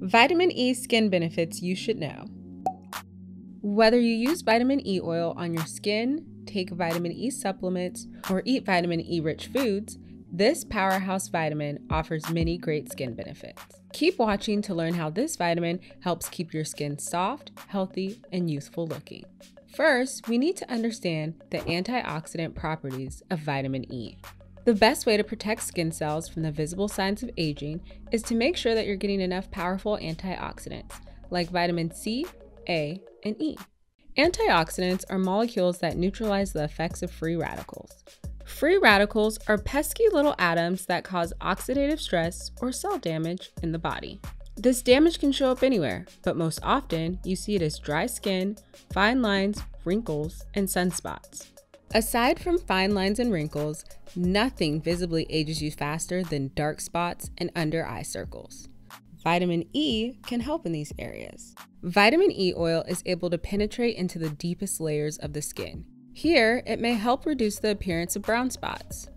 Vitamin E skin benefits you should know. Whether you use vitamin E oil on your skin, take vitamin E supplements, or eat vitamin E rich foods, this powerhouse vitamin offers many great skin benefits. Keep watching to learn how this vitamin helps keep your skin soft, healthy, and youthful looking. First, we need to understand the antioxidant properties of vitamin E. The best way to protect skin cells from the visible signs of aging is to make sure that you're getting enough powerful antioxidants like vitamin C, A, and E. Antioxidants are molecules that neutralize the effects of free radicals. Free radicals are pesky little atoms that cause oxidative stress or cell damage in the body. This damage can show up anywhere, but most often you see it as dry skin, fine lines, wrinkles, and sunspots. Aside from fine lines and wrinkles, nothing visibly ages you faster than dark spots and under eye circles. Vitamin E can help in these areas. Vitamin E oil is able to penetrate into the deepest layers of the skin. Here, it may help reduce the appearance of brown spots.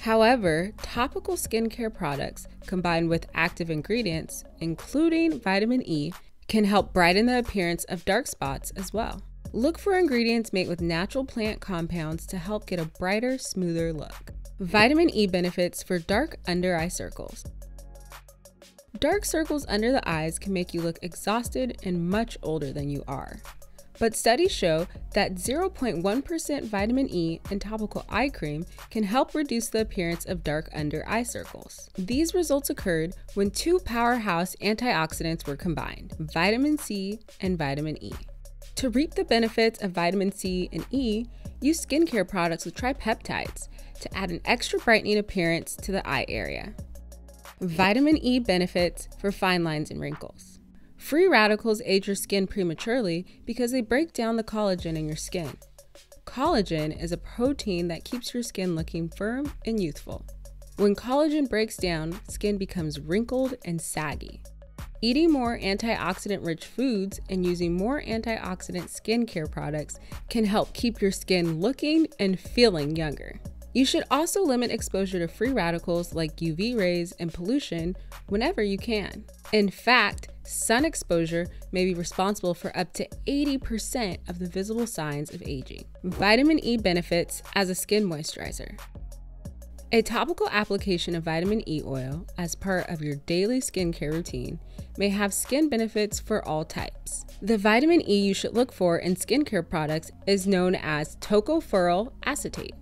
However, topical skincare products combined with active ingredients, including vitamin E, can help brighten the appearance of dark spots as well. Look for ingredients made with natural plant compounds to help get a brighter, smoother look. Vitamin E benefits for dark under eye circles. Dark circles under the eyes can make you look exhausted and much older than you are. But studies show that 0.1% vitamin E in topical eye cream can help reduce the appearance of dark under eye circles. These results occurred when two powerhouse antioxidants were combined vitamin C and vitamin E. To reap the benefits of vitamin C and E, use skincare products with tripeptides to add an extra brightening appearance to the eye area. Vitamin E benefits for fine lines and wrinkles. Free radicals age your skin prematurely because they break down the collagen in your skin. Collagen is a protein that keeps your skin looking firm and youthful. When collagen breaks down, skin becomes wrinkled and saggy. Eating more antioxidant rich foods and using more antioxidant skincare products can help keep your skin looking and feeling younger. You should also limit exposure to free radicals like UV rays and pollution whenever you can. In fact, sun exposure may be responsible for up to 80% of the visible signs of aging. Vitamin E benefits as a skin moisturizer. A topical application of vitamin E oil as part of your daily skincare routine may have skin benefits for all types. The vitamin E you should look for in skincare products is known as tocopherol acetate.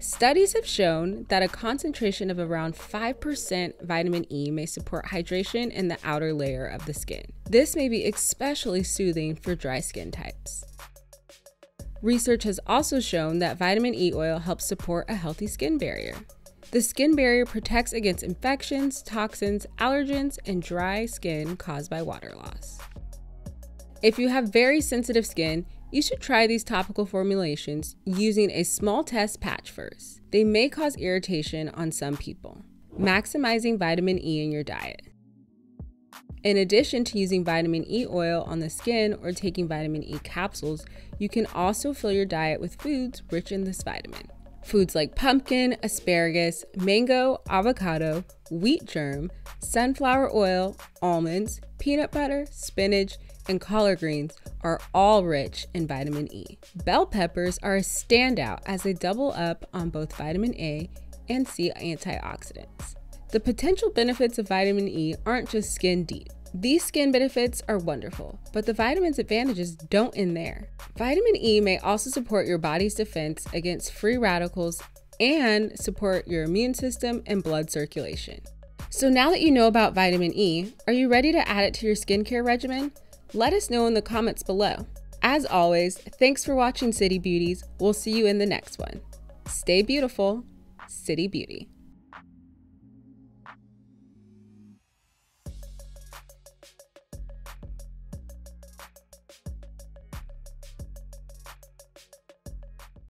Studies have shown that a concentration of around 5% vitamin E may support hydration in the outer layer of the skin. This may be especially soothing for dry skin types. Research has also shown that vitamin E oil helps support a healthy skin barrier. The skin barrier protects against infections, toxins, allergens, and dry skin caused by water loss. If you have very sensitive skin, you should try these topical formulations using a small test patch first. They may cause irritation on some people. Maximizing vitamin E in your diet. In addition to using vitamin E oil on the skin or taking vitamin E capsules, you can also fill your diet with foods rich in this vitamin. Foods like pumpkin, asparagus, mango, avocado, wheat germ, sunflower oil, almonds, peanut butter, spinach, and collard greens are all rich in vitamin E. Bell peppers are a standout as they double up on both vitamin A and C antioxidants. The potential benefits of vitamin E aren't just skin deep. These skin benefits are wonderful, but the vitamin's advantages don't end there. Vitamin E may also support your body's defense against free radicals and support your immune system and blood circulation. So now that you know about vitamin E, are you ready to add it to your skincare regimen? Let us know in the comments below. As always, thanks for watching City Beauties. We'll see you in the next one. Stay beautiful, City Beauty.